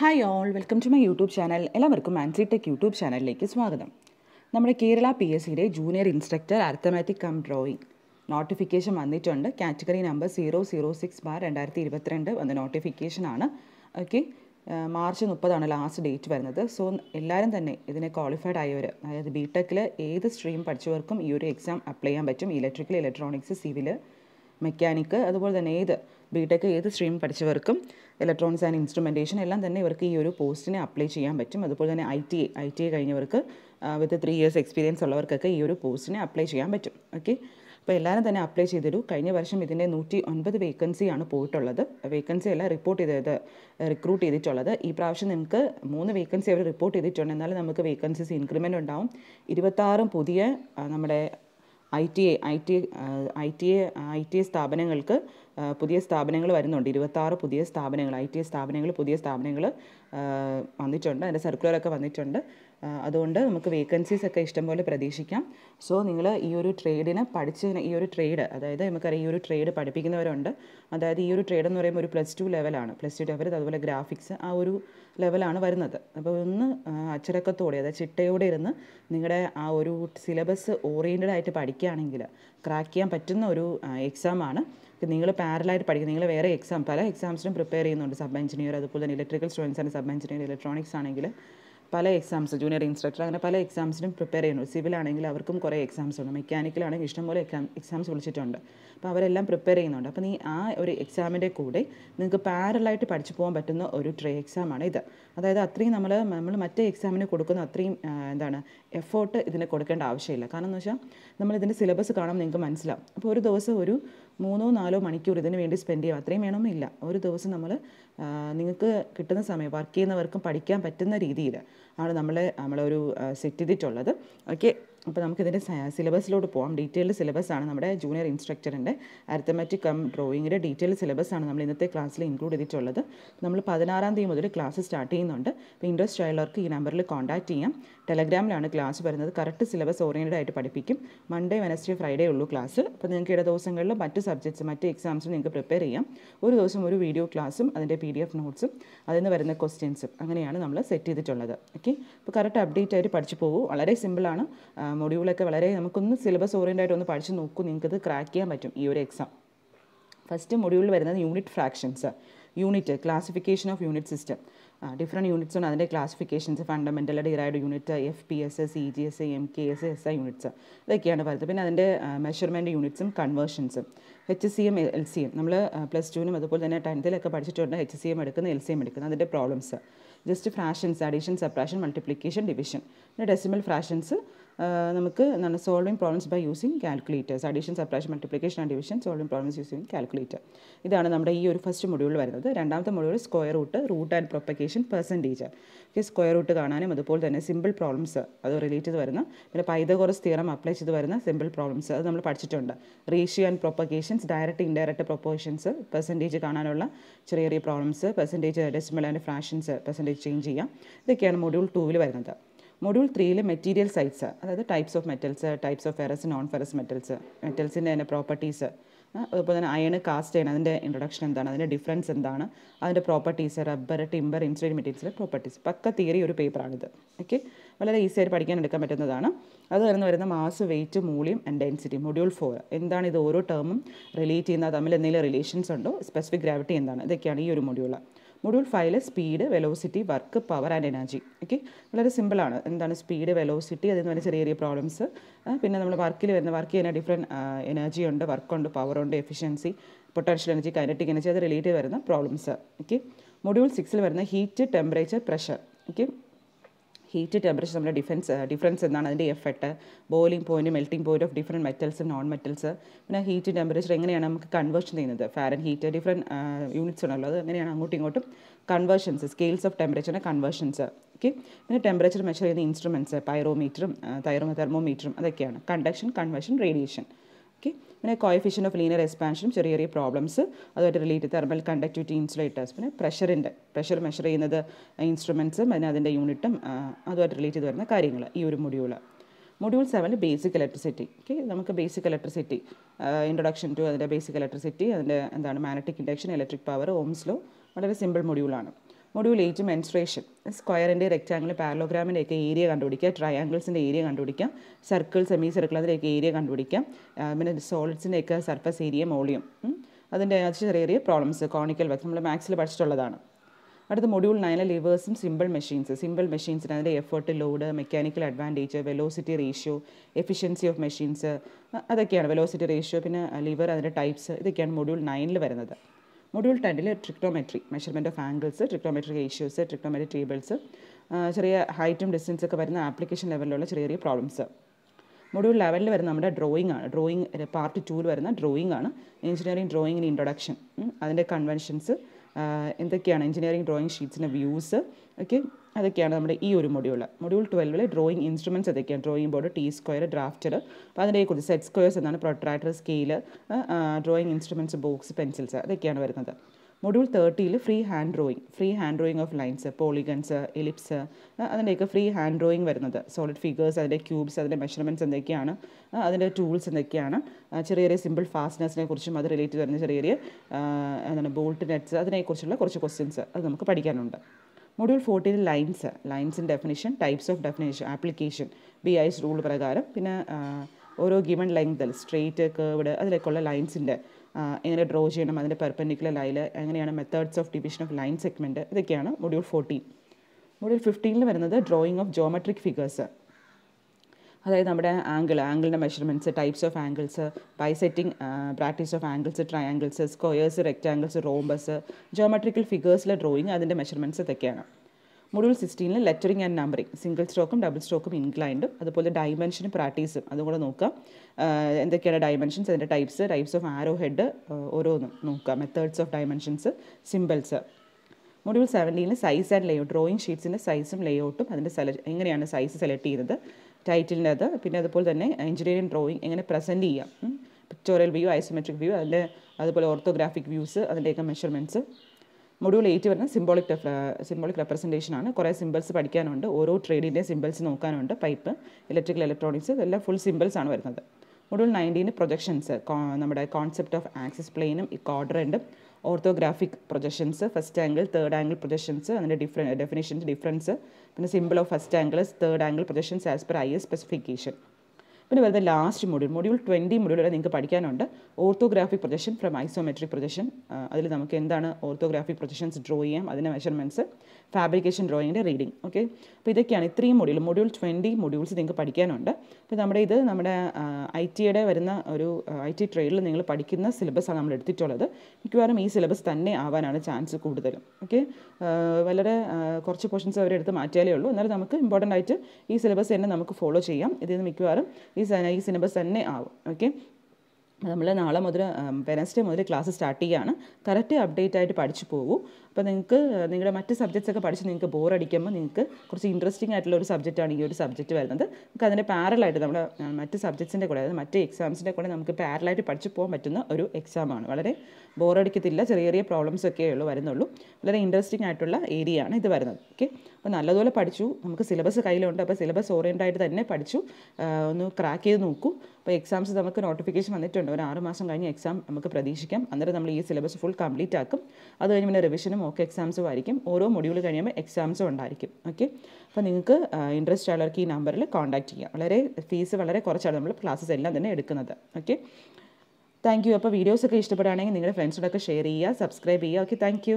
Hi all welcome to my YouTube channel എല്ലാവർക്കും Mansi tech YouTube ചാനലിലേക്ക് സ്വാഗതം. നമ്മുടെ കേരള പി എസ് സിയുടെ junior instructor arithmetic cum drawing notification വന്നിട്ടുണ്ട്. Category number zero zero six bar രണ്ടായിരത്തി ഇരുപത്തിരണ്ട് വന്ന നോട്ടിഫിക്കേഷനാണ് ഓക്കെ മാർച്ച് മുപ്പതാണ് ലാസ്റ്റ് ഡേറ്റ് വരുന്നത്. സോ എല്ലാവരും തന്നെ ഇതിനെ ക്വാളിഫൈഡ് ആയവർ അതായത് ബി ടെക്കിൽ ഏത് സ്ട്രീം പഠിച്ചവർക്കും ഈ ഒരു എക്സാം അപ്ലൈ ചെയ്യാൻ പറ്റും. ഇലക്ട്രിക്കൽ ഇലക്ട്രോണിക്സ് സിവിൽ മെക്കാനിക്ക് അതുപോലെ തന്നെ ഏത് ബി ടെക് ഏത് സ്ട്രീം പഠിച്ചവർക്കും ഇലക്ട്രോണിക്സ് ആൻഡ് ഇൻസ്ട്രുമെന്റേഷൻ എല്ലാം തന്നെ ഇവർക്ക് ഈ ഒരു പോസ്റ്റിനെ അപ്ലൈ ചെയ്യാൻ പറ്റും. അതുപോലെ തന്നെ ഐ ടി ഐ ടി കഴിഞ്ഞവർക്ക് വിത്ത് ത്രീ ഇയേഴ്സ് എക്സ്പീരിയൻസ് ഉള്ളവർക്കൊക്കെ ഈ ഒരു പോസ്റ്റിനെ അപ്ലൈ ചെയ്യാൻ പറ്റും. ഓക്കെ അപ്പോൾ എല്ലാവരും തന്നെ അപ്ലൈ ചെയ്തിടൂ. കഴിഞ്ഞ വർഷം ഇതിന്റെ നൂറ്റി ഒൻപത് വേക്കൻസിയാണ് പോയിട്ടുള്ളത്. വേക്കൻസി എല്ലാം റിപ്പോർട്ട് ചെയ്തത് റിക്രൂട്ട് ചെയ്തിട്ടുള്ളത്. ഈ പ്രാവശ്യം നിങ്ങൾക്ക് മൂന്ന് വേക്കൻസി അവർ റിപ്പോർട്ട് ചെയ്തിട്ടുണ്ട്. എന്നാലും നമുക്ക് വേക്കൻസീസ് ഇൻക്രിമെന്റ് ഉണ്ടാവും. ഇരുപത്താറും പുതിയ നമ്മുടെ I T I I T I T I T സ്ഥാപനങ്ങൾക്ക് പുതിയ സ്ഥാപനങ്ങൾ വരുന്നുണ്ട്. ഇരുപത്താറ് പുതിയ സ്ഥാപനങ്ങൾ ഐ ടി സ്ഥാപനങ്ങൾ പുതിയ സ്ഥാപനങ്ങൾ വന്നിട്ടുണ്ട്. അതിന്റെ സർക്കുലറൊക്കെ വന്നിട്ടുണ്ട്. അതുകൊണ്ട് നമുക്ക് വേക്കൻസീസ് ഒക്കെ ഇഷ്ടംപോലെ പ്രതീക്ഷിക്കാം. സോ നിങ്ങൾ ഈ ഒരു ട്രേഡിന് പഠിച്ചതിന് ഈ ഒരു ട്രേഡ് അതായത് നമുക്കറിയാം ഈ ഒരു ട്രേഡ് പഠിപ്പിക്കുന്നവരുണ്ട്. അതായത് ഈ ഒരു ട്രേഡ് എന്ന് പറയുമ്പോൾ ഒരു പ്ലസ് ടു ലെവലാണ് പ്ലസ് ടു ലെവൽ അതുപോലെ ഗ്രാഫിക്സ് ആ ഒരു ലെവലാണ് വരുന്നത്. അപ്പോൾ ഒന്ന് അച്ചടക്കത്തോടെ അതായത് ചിട്ടയോടെ ഇരുന്ന് നിങ്ങളുടെ ആ ഒരു സിലബസ് ഓറിയന്റഡ് ആയിട്ട് പഠിക്കുകയാണെങ്കിൽ ക്രാക്ക് ചെയ്യാൻ പറ്റുന്ന ഒരു എക്സാമാണ് നിങ്ങൾ പാരലായിട്ട് പഠിക്കുക നിങ്ങൾ വേറെ എക്സാം പല എക്സാംസിനും പ്രിപ്പയർ ചെയ്യുന്നുണ്ട്. സബ് എഞ്ചിനീയർ അതുപോലെ തന്നെ ഇലക്ട്രിക്കൽ സ്റ്റുഡൻസ് ആണ് സബ് എഞ്ചിനീയർ ഇലക്ട്രോണിക്സ് ആണെങ്കിൽ പല എക്സാംസ് ജൂനിയർ ഇൻസ്ട്രക്ടർ അങ്ങനെ പല എക്സാംസിനും പ്രിപ്പയർ ചെയ്യുന്നു. സിവിൽ ആണെങ്കിൽ അവർക്കും കുറേ എക്സാംസ് ഉണ്ട്. മെക്കാനിക്കലാണെങ്കിൽ ഇഷ്ടംപോലെ എക്സാം എക്സാംസ് വിളിച്ചിട്ടുണ്ട്. അപ്പോൾ അവരെല്ലാം പ്രിപ്പയർ ചെയ്യുന്നുണ്ട്. അപ്പോൾ നീ ആ ഒരു എക്സാമിന്റെ കൂടെ നിങ്ങൾക്ക് പാരലായിട്ട് പഠിച്ചു പോകാൻ പറ്റുന്ന ഒരു ട്രേ എക്സാമാണ് ഇത്. അതായത് അത്രയും നമ്മൾ നമ്മൾ മറ്റേ എക്സാമിന് കൊടുക്കുന്ന അത്രയും എന്താണ് എഫേർട്ട് ഇതിന് കൊടുക്കേണ്ട ആവശ്യമില്ല. കാരണം എന്ന് വെച്ചാൽ നമ്മൾ ഇതിന്റെ സിലബസ് കാണാൻ നിങ്ങൾക്ക് മനസ്സിലാവും. അപ്പോൾ ഒരു ദിവസം ഒരു മൂന്നോ നാലോ മണിക്കൂർ ഇതിന് വേണ്ടി സ്പെൻഡ് ചെയ്യാം. അത്രയും വേണമെന്നില്ല ഒരു ദിവസം നമ്മൾ നിങ്ങൾക്ക് കിട്ടുന്ന സമയം വർക്ക് ചെയ്യുന്നവർക്കും പഠിക്കാൻ പറ്റുന്ന രീതിയിൽ ആണ് നമ്മളെ നമ്മളൊരു സെറ്റ് ചെയ്തിട്ടുള്ളത്. ഓക്കെ അപ്പോൾ നമുക്കിതിന്റെ സിലബസിലോട്ട് പോകാം ഡീറ്റെയിൽഡ് സിലബസ് ആണ് നമ്മുടെ ജൂനിയർ ഇൻസ്ട്രക്ടറിന്റെ. അരിത്തമാറ്റിക് കം ഡ്രോയിങ്ങിന്റെ ഡീറ്റെയിൽഡ് സിലബസ് ആണ് നമ്മൾ ഇന്നത്തെ ക്ലാസ്സിൽ ഇൻക്ലൂഡ് ചെയ്തിട്ടുള്ളത്. നമ്മൾ പതിനാറാം തീയതി മുതൽ ക്ലാസ് സ്റ്റാർട്ട് ചെയ്യുന്നുണ്ട്. അപ്പോൾ ഇൻട്രസ്റ്റ് ആയുള്ളവർക്ക് ഈ നമ്പറിൽ കോൺടാക്ട് ചെയ്യാം. ടെലഗ്രാമിലാണ് ക്ലാസ് വരുന്നത്. കറക്റ്റ് സിലബസ് ഓറിയന്റഡ് ആയിട്ട് പഠിപ്പിക്കും. മൺഡേ വെനസ്ഡേ ഫ്രൈഡേ ഉള്ളൂ ക്ലാസ്. അപ്പോൾ നിങ്ങൾക്ക് ഇട ദിവസങ്ങളിൽ മറ്റ് സബ്ജക്ട്സ് മറ്റ് എക്സാംസും നിങ്ങൾക്ക് പ്രിപ്പയർ ചെയ്യാം. ഒരു ദിവസം ഒരു വീഡിയോ ക്ലാസ്സും അതിന്റെ പി ഡി എഫ് നോട്ട്സും അതിൽ നിന്ന് വരുന്ന ക്വസ്റ്റ്യൻസും അങ്ങനെയാണ് നമ്മൾ സെറ്റ് ചെയ്തിട്ടുള്ളത്. ഓക്കെ അപ്പോൾ കറക്റ്റ് അപ്ഡേറ്റ് ആയിട്ട് പഠിച്ചു പോകും. വളരെ സിമ്പിളാണ് മൊഡ്യൂളൊക്കെ വളരെ നമുക്കൊന്ന് സിലബസ് ഓറിയന്റ് ആയിട്ട് ഒന്ന് പഠിച്ച് നോക്കൂ. നിങ്ങൾക്കത് ക്രാക്ക് ചെയ്യാൻ പറ്റും ഈ ഒരു എക്സാം ഫസ്റ്റ് മൊഡ്യൂളിൽ വരുന്നത് unit fractions unit classification of unit system different units ഉണ്ട്. അതിന്റെ classifications fundamental derived unit F P S S E G S M K S S I units ഇതൊക്കെയാണ് പറയുന്നത് പിന്നെ അതിന്റെ മെഷർമെന്റ് യൂണിറ്റ്സും കൺവേർഷൻസും H C M L C M നമ്മൾ plus ടുവിനും അതുപോലെ തന്നെ ടെൻത്തിലൊക്കെ പഠിച്ചിട്ടുണ്ട്. എച്ച് സി എം എടുക്കുന്ന എൽ സി എം എടുക്കുന്ന. അതിന്റെ problems just fractions addition subtraction multiplication division പിന്നെ ഡെസിമൽ ഫ്രാഷൻസ് നമുക്ക് എന്താണ് solving problems by using calculators addition subtraction multiplication and division solving problems using calculator ഇതാണ് നമ്മുടെ ഈ ഒരു ഫസ്റ്റ് മൊഡ്യൂൾ വരുന്നത്. രണ്ടാമത്തെ module square root root and proportion percentage okay square root കാണാനും അതുപോലെ തന്നെ സിമ്പിൾ പ്രോബ്ലംസ് അത് റിലേറ്റ് ചെയ്ത് വരുന്ന. പിന്നെ പൈതകോറസ് തിയറം അപ്ലൈ ചെയ്ത് വരുന്ന സിമ്പിൾ പ്രോബ്ലംസ് അത് നമ്മൾ പഠിച്ചിട്ടുണ്ട്. Ratio and proportions direct indirect proportions percentage കാണാനുള്ള ചെറിയ ചെറിയ problems percentage decimal and fractions percentage change ചെയ്യാം. ഇതൊക്കെയാണ് മൊഡ്യൂൾ ടൂവിൽ വരുന്നത്. മൊഡ്യൂൾ ത്രീയിൽ മെറ്റീരിയൽ സൈറ്റ്സ് അതായത് types of metals types of ferrous non ferrous metals മെറ്റൽസിന്റെ തന്നെ പ്രോപ്പർട്ടീസ് അതുപോലെ തന്നെ അയൺ കാസ്റ്റ് ചെയ്യണം. അതിന്റെ ഇൻട്രൊഡക്ഷൻ എന്താണ്? അതിന്റെ ഡിഫറൻസ് എന്താണ്? അതിന്റെ പ്രോപ്പർട്ടീസ് റബ്ബർ ടിമ്പർ ഇൻസുലേറ്റ് മെറ്റീരിയൽസിലെ പ്രോപ്പർട്ടീസ് പക്ക തിയറി ഒരു പേപ്പറാണിത് ഓക്കെ വളരെ ഈസി ആയിട്ട് പഠിക്കാൻ എടുക്കാൻ പറ്റുന്നതാണ്. അത് വരുന്ന വരുന്ന മാസ് വെയിറ്റ് മൂല്യം ആൻഡ് ഡെൻസിറ്റി മൊഡ്യൂൾ ഫോർ എന്താണ് ഇത് ഓരോ ടേമും റിലേറ്റ് ചെയ്യുന്ന തമ്മിൽ എന്തെങ്കിലും റിലേഷൻസ് ഉണ്ടോ? സ്പെസിഫിക് ഗ്രാവിറ്റി എന്താണ്? ഇതൊക്കെയാണ് ഈ ഒരു മൊഡ്യൂൾ മൊഡ്യൂൾ ഫൈവിൽ speed velocity work power and energy okay വളരെ സിമ്പിളാണ് എന്താണ് സ്പീഡ് വെലോസിറ്റി അതിൽ നിന്ന് ചെറിയ ചെറിയ പ്രോബ്ലംസ് പിന്നെ നമ്മൾ വർക്കിൽ വരുന്ന വർക്ക് ചെയ്യുന്ന ഡിഫറെന്റ് എനർജി ഉണ്ട് വർക്കുണ്ട് പവർ ഉണ്ട് efficiency potential energy kinetic energy അത് റിലേറ്റ് വരുന്ന പ്രോബ്ലംസ് ഓക്കെ മൊഡ്യൂൾ സിക്സിൽ വരുന്ന heat temperature pressure okay heat temperature നമ്മുടെ ഡിഫൻസ് ഡിഫറൻസ് എന്താണ്? അതിന്റെ effect boiling point melting point of different metals non metals പിന്നെ ഹീറ്റ് ടെമ്പറേച്ചർ എങ്ങനെയാണ് നമുക്ക് കൺവേർഷൻ ചെയ്യുന്നത്? ഫാരൻ ഹീറ്റ് ഡിഫറെന്റ് യൂണിറ്റ്സ് അത് എങ്ങനെയാണ് അങ്ങോട്ടും ഇങ്ങോട്ടും കൺവേർഷൻസ് സ്കെയിൽസ് ഓഫ് ടെമ്പറേച്ചറിന്റെ കൺവേർഷൻസ് ഓക്കെ പിന്നെ ടെമ്പറേച്ചർ മെഷർ ചെയ്യുന്ന ഇൻസ്ട്രുമെന്റ്സ് പൈറോമീറ്ററും തൈറോ തെർമോമീറ്ററും അതൊക്കെയാണ്. കണ്ടക്ഷൻ കൺവേർഷൻ റേഡിയേഷൻ ഓക്കെ പിന്നെ കോയഫിഷ്യൻ ഓഫ് ലീനിയർ എക്സ്പാൻഷനും ചെറിയ ചെറിയ പ്രോബ്ലംസ് അതുമായിട്ട് റിലേറ്റ് തെർമൽ കണ്ടക്ടിവിറ്റി ഇൻസുലേറ്റേഴ്സ് പിന്നെ പ്രഷറിന്റെ പ്രഷർ മെഷർ ചെയ്യുന്നത് ഇൻസ്ട്രുമെന്റ്സും പിന്നെ അതിന്റെ യൂണിറ്റും അതുമായിട്ട് റിലേറ്റ് ചെയ്ത് വരുന്ന കാര്യങ്ങൾ ഈ ഒരു മൊഡ്യൂൾ മൊഡ്യൂൾ സെവനിൽ ബേസിക് ഇലക്ട്രിസിറ്റി ഓക്കെ നമുക്ക് ബേസിക് ഇലക്ട്രിസിറ്റി ഇൻട്രൊഡക്ഷൻ ടു അതിന്റെ ബേസിക് ഇലക്ട്രിസിറ്റി അതിന്റെ എന്താണ് magnetic induction electric power ohms law വളരെ സിമ്പിൾ മൊഡ്യൂളാണ് മൊഡ്യൂൾ എയ്റ്റ് മെൻസ്ട്രേഷൻ സ്ക്വയറിന്റെ റെക്റ്റാങ്കിൾ പാരലോഗ്രാമിന്റെ ഒക്കെ ഏരിയ കണ്ടുപിടിക്കുക. ട്രയാങ്കിൾസിന്റെ ഏരിയ കണ്ടുപിടിക്കാം സർക്കിൾ സെമി സർക്കിൾ അതിന്റെയൊക്കെ ഏരിയ കണ്ടുപിടിക്കാം പിന്നെ സോളിഡ്സിന്റെ ഒക്കെ സർഫസ് ഏരിയ മോളിയം അതിന്റെ ചെറിയ ചെറിയ പ്രോബ്ലംസ് കോണിക്കൽ വർക്ക് നമ്മൾ മാത്സിൽ പഠിച്ചിട്ടുള്ളതാണ്. അടുത്ത മൊഡ്യൂൾ നയനിലെ ലിവേഴ്സും സിമ്പിൾ മെഷീൻസ് സിമ്പിൾ മെഷീൻസിന് അതിന്റെ effort load mechanical advantage velocity ratio efficiency of machines അതൊക്കെയാണ്. വെലോസിറ്റി റേഷ്യോ പിന്നെ ലിവർ അതിന്റെ ടൈപ്സ് ഇതൊക്കെയാണ് മൊഡ്യൂൾ നയനിൽ വരുന്നത്. Module ടെൻഡിൽ trigonometry measurement of angles trigonometry ratios trigonometry tables ചെറിയ ഹൈറ്റും ഡിസ്റ്റൻസ് ഒക്കെ വരുന്ന ആപ്ലിക്കേഷൻ ലെവലിലുള്ള ചെറിയ ചെറിയ പ്രോബ്ലംസ് മൊഡ്യൂൾ ലെവലിൽ വരുന്ന നമ്മുടെ ഡ്രോയിങ് ആണ്. ഡ്രോയിങ് പാർട്ട് ടൂവിൽ വരുന്ന ഡ്രോയിങ് ആണ്. എഞ്ചിനീയറിംഗ് ഡ്രോയിങ്ങിന് ഇൻട്രൊഡക്ഷൻ അതിന്റെ കൺവെൻഷൻസ് എന്തൊക്കെയാണ് എഞ്ചിനീയറിംഗ് ഡ്രോയിങ് ഷീറ്റ്സിന്റെ വ്യൂസ് ഓക്കെ അതൊക്കെയാണ് നമ്മുടെ ഈ ഒരു മൊഡ്യൂൾ മൊഡ്യൂൾ ട്വൽവിൽ ഡ്രോയിങ് ഇൻസ്ട്രുമെന്റ്സ് അതൊക്കെയാണ് drawing board T square drafter അപ്പോൾ അതിനെക്കുറിച്ച് സെറ്റ് സ്ക്വയേഴ്സ് എന്നാണ് protractor scale drawing instruments box pencils അതൊക്കെയാണ് വരുന്നത്. Module തേർട്ടിയിൽ free hand drawing free hand drawing of lines polygons ellipse അതിന്റെയൊക്കെ ഫ്രീ ഹാൻഡ് ഡ്രോയിങ് വരുന്നത്. Solid figures അതിന്റെ cubes അതിന്റെ മെഷർമെന്റ്സ് എന്തൊക്കെയാണ് അതിന്റെ ടൂൾസ് എന്തൊക്കെയാണ് ചെറിയ ചെറിയ സിമ്പിൾ ഫാസ്റ്റ്നെസ്സിനെ കുറിച്ചും അത് റിലേറ്റ് വരുന്ന ചെറിയ ചെറിയ എന്താണ് ബോൾട്ട് നെറ്റ്സ് അതിനെക്കുറിച്ചുള്ള കുറച്ച് ക്വസ്റ്റ്യൻസ് അത് നമുക്ക് പഠിക്കാനുണ്ട്. Module fourteen lines ലൈൻസിൻ definition types of definition application B I S rule പ്രകാരം പിന്നെ ഓരോ ഗിവൺ ലെങ്തിൽ സ്ട്രെയിറ്റ് കേർവ്ഡ് അതിലേക്കുള്ള ലൈൻസിന്റെ എങ്ങനെ ഡ്രോ ചെയ്യണം അതിന്റെ പെർപെൻഡിക്കുലർ ലൈൽ എങ്ങനെയാണ് methods of division of line segment ഇതൊക്കെയാണ് മൊഡ്യൂൾ ഫോർട്ടീൻ മൊഡ്യൂൾ ഫിഫ്റ്റീനിൽ വരുന്നത് ഡ്രോയിങ് ഓഫ് ജോമെട്രിക് ഫിഗേഴ്സ് അതായത് നമ്മുടെ angle ആംഗിളിന്റെ measurements types of angles bisecting practice of angles triangles squares rectangles rhombus geometrical ഫിഗേഴ്സിലെ drawing അതിന്റെ measurements ഇതൊക്കെയാണ്. Module സിക്സ്റ്റീനിൽ lettering and numbering single സ്ട്രോക്കും double സ്ട്രോക്കും ഇൻക്ലൈൻഡും അതുപോലെ ഡയമെൻഷനും പ്രാക്ടീസും അതും കൂടെ നോക്കാം. എന്തൊക്കെയാണ് ഡയമെൻഷൻസ് അതിന്റെ types types of arrow head ഓരോന്നും നോക്കാം. Methods of dimensions symbols module സെവന്റീനിൽ size and layout drawing ഷീറ്റ്സിന്റെ സൈസും ലേഔട്ടും അതിന്റെ സെല എങ്ങനെയാണ് സൈസ് സെലക്ട് ചെയ്യുന്നത്? ടൈറ്റിലിന്റെ അത്. പിന്നെ അതുപോലെ തന്നെ എഞ്ചിനീയറിംഗ് ഡ്രോയിങ് എങ്ങനെ പ്രസന്റ് ചെയ്യാം? പിക്ചോറിയൽ വ്യൂ ഐസോമെട്രിക് വ്യൂ അതിന്റെ അതുപോലെ ഓർത്തോഗ്രാഫിക് വ്യൂസ് അതിന്റെയൊക്കെ മെഷർമെന്റ്സ് മൊഡ്യൂൾ എയ്റ്റ് വരുന്ന സിംബോളിക് സിംബോളിക് റെപ്രസെന്റേഷൻ ആണ്. കുറേ സിമ്പിൾസ് പഠിക്കാനുണ്ട്. ഓരോ ട്രേഡിന്റെ സിമ്പിൾസ് നോക്കാനുണ്ട്. പൈപ്പ് ഇലക്ട്രിക്കൽ ഇലക്ട്രോണിക്സ് ഇതെല്ലാം ഫുൾ സിമ്പിൾസ് ആണ് വരുന്നത്. മൊഡ്യൂൾ നയന്റീന് പ്രൊജക്ഷൻസ് നമ്മുടെ കോൺസെപ്റ്റ് ഓഫ് ആക്സിസ് പ്ലെയിനും ക്വാഡ്രന്റും orthographic projections first angle third angle projections അതിന്റെ ഡിഫറെ ഡെഫിനേഷൻസ് ഡിഫറൻസ് പിന്നെ simple of first angles third angle projections as per I S specification പിന്നെ വരുന്ന last module module twenty module വരെ നിങ്ങൾക്ക് പഠിക്കാനുണ്ട്. Orthographic projection from isometric projection അതിൽ നമുക്ക് എന്താണ് ഓർത്തോഗ്രാഫിക് പ്രൊജക്ഷൻസ് ഡ്രോ ചെയ്യാം അതിന്റെ മെഷർമെന്റ്സ് ഫാബ്രിക്കേഷൻ ഡ്രോയിങ്ങിന്റെ റീഡിങ് ഓക്കെ? അപ്പോൾ ഇതൊക്കെയാണ് ഇത്രയും മൊഡ്യൂൾ മൊഡ്യൂൾ ട്വന്റി മൊഡ്യൂൾസ് നിങ്ങൾക്ക് പഠിക്കാനുണ്ട്. അപ്പോൾ നമ്മുടെ ഇത് നമ്മുടെ ഐ ടിയുടെ വരുന്ന ഒരു ഐ ടി ട്രേഡിൽ നിങ്ങൾ പഠിക്കുന്ന സിലബസാണ് നമ്മൾ എടുത്തിട്ടുള്ളത്. മിക്കവാറും ഈ സിലബസ് തന്നെ ആവാനാണ് ചാൻസ് കൂടുതലും ഓക്കെ? വളരെ കുറച്ച് പോർഷൻസ് അവരെടുത്ത് മാറ്റിയാലേ ഉള്ളൂ. എന്നാലും നമുക്ക് ഇമ്പോർട്ടന്റ് ആയിട്ട് ഈ സിലബസ് തന്നെ നമുക്ക് ഫോളോ ചെയ്യാം. ഇതിൽ നിന്ന് മിക്കവാറും ഈ ഈ സിലബസ് തന്നെ ആവും ഓക്കെ? നമ്മൾ നാളെ മുതൽ വെനസ്ഡേ മുതൽ ക്ലാസ് സ്റ്റാർട്ട് ചെയ്യുകയാണ് കറക്റ്റ് അപ്ഡേറ്റ് ആയിട്ട് പഠിച്ചു പോകൂ അപ്പോൾ നിങ്ങൾക്ക് നിങ്ങളുടെ മറ്റ് സബ്ജക്ട്സ് ഒക്കെ പഠിച്ച് നിങ്ങൾക്ക് ബോർ അടിക്കുമ്പോൾ നിങ്ങൾക്ക് കുറച്ച് ഇൻട്രസ്റ്റിംഗ് ആയിട്ടുള്ള ഒരു സബ്ജക്റ്റാണ് ഈ ഒരു സബ്ജക്റ്റ് വരുന്നത്. നമുക്ക് അതിന്റെ പാരലായിട്ട് നമ്മുടെ മറ്റ് സബ്ജക്ട്സിന്റെ കൂടെ അതായത് മറ്റ് എക്സാംസിന്റെ കൂടെ നമുക്ക് പാരലായിട്ട് പഠിച്ചു പോകാൻ പറ്റുന്ന ഒരു എക്സാമാണ് വളരെ ബോറടിക്കത്തില്ല ചെറിയ ചെറിയ പ്രോബ്ലംസ് ഒക്കെ ഉള്ളൂ വരുന്നുള്ളൂ. വളരെ ഇൻട്രസ്റ്റിംഗ് ആയിട്ടുള്ള ഏരിയ ആണ് ഇത് വരുന്നത്. ഓക്കെ അപ്പോൾ നല്ലതുപോലെ പഠിച്ചു. നമുക്ക് സിലബസ് കയ്യിലുണ്ട്. അപ്പോൾ സിലബസ് ഓറിയന്റ് ആയിട്ട് തന്നെ പഠിച്ചു. ഒന്ന് ക്രാക്ക് ചെയ്ത് നോക്കൂ. അപ്പോൾ എക്സാംസ് നമുക്ക് നോട്ടിഫിക്കേഷൻ വന്നിട്ടുണ്ട്. ഒരു ആറ് മാസം കഴിഞ്ഞ് എക്സാം നമുക്ക് പ്രതീക്ഷിക്കാം. അന്നേരം നമ്മൾ ഈ സിലബസ് ഫുൾ കംപ്ലീറ്റ് ആക്കും. അത് കഴിഞ്ഞ് പിന്നെ റിവിഷനും ഒക്കെ എക്സാംസും ആയിരിക്കും. ഓരോ മൊഡ്യൂൾ കഴിയുമ്പോൾ എക്സാംസും ഉണ്ടായിരിക്കും. ഓക്കെ അപ്പോൾ നിങ്ങൾക്ക് ഇൻട്രസ്റ്റ് ഉള്ളവർക്ക് ഈ നമ്പറിൽ കോൺടാക്ട് ചെയ്യാം. വളരെ ഫീസ് വളരെ കുറച്ചാണ് നമ്മൾ ക്ലാസ്സസ് എല്ലാം തന്നെ എടുക്കുന്നത്. ഓക്കെ താങ്ക് യു അപ്പോൾ വീഡിയോസൊക്കെ ഇഷ്ടപ്പെടുകയാണെങ്കിൽ നിങ്ങളുടെ ഫ്രണ്ട്സിനോടൊക്കെ ഷെയർ ചെയ്യുക സബ്സ്ക്രൈബ് ചെയ്യുക. Okay thank